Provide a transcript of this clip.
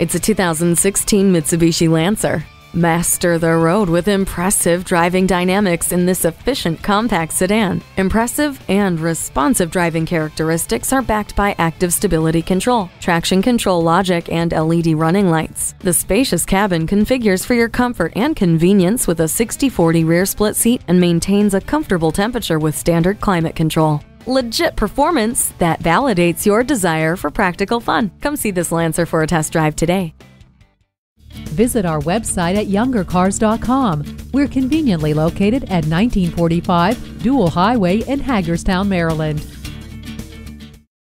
It's a 2016 Mitsubishi Lancer. Master the road with impressive driving dynamics in this efficient compact sedan. Impressive and responsive driving characteristics are backed by active stability control, traction control logic, and LED running lights. The spacious cabin configures for your comfort and convenience with a 60 40 rear split seat and maintains a comfortable temperature with standard climate control. Legit performance that validates your desire for practical fun. Come see this Lancer for a test drive today. Visit our website at youngercars.com. We're conveniently located at 1945 Dual Highway in Hagerstown, Maryland.